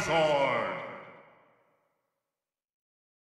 Sword!